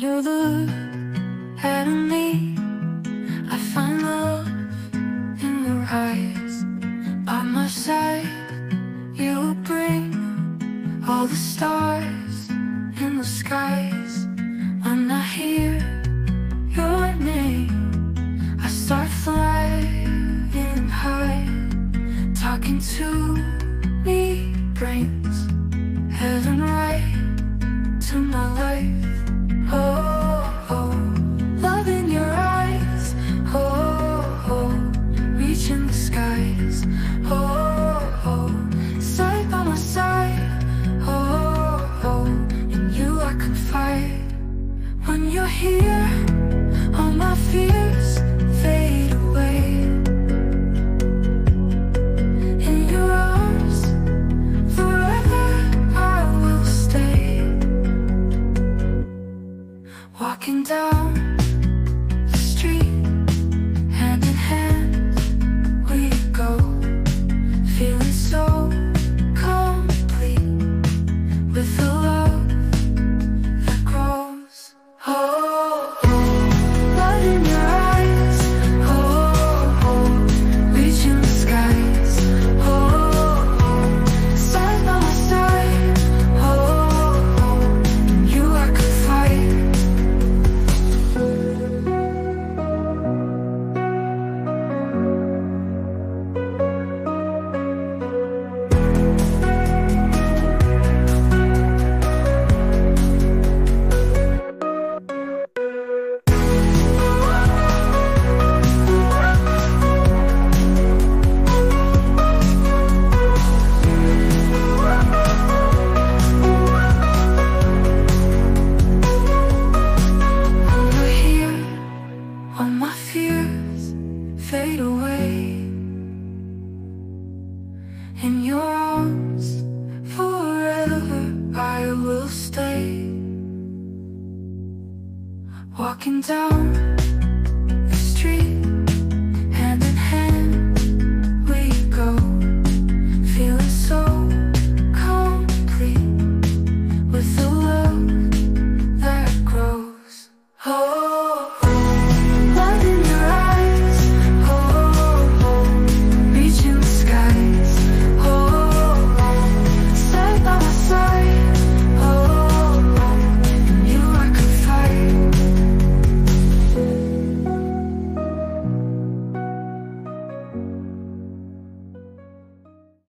you look at me, I find love in your eyes. By my side, you bring all the stars in the skies. When I hear your name, I start flying high. Talking to me brings heaven here, all my fears fade away. In your arms, forever I will stay. Walking down fade away. In your arms, forever I will stay. Walking down